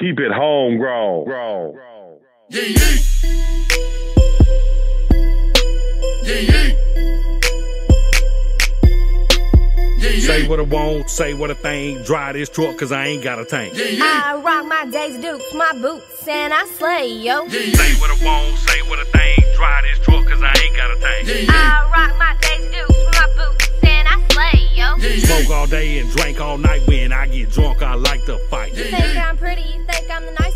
Keep it homegrown. Grown. Yeah, yeah. Yeah, yeah. Yeah, yeah. Say what I want, say what I think. Drive this truck cause I ain't got a tank. Yeah, yeah. I rock my Daisy Dukes, my boots, and I slay, yo. Yeah, yeah. Say what I want, say what I think. Drive this truck cause I ain't got a tank. Yeah, yeah. I rock my Daisy Dukes, my boots, and I slay, yo. Yeah, yeah. Smoke all day and drink all night. When I get drunk, I like to fight. Yeah, yeah the night.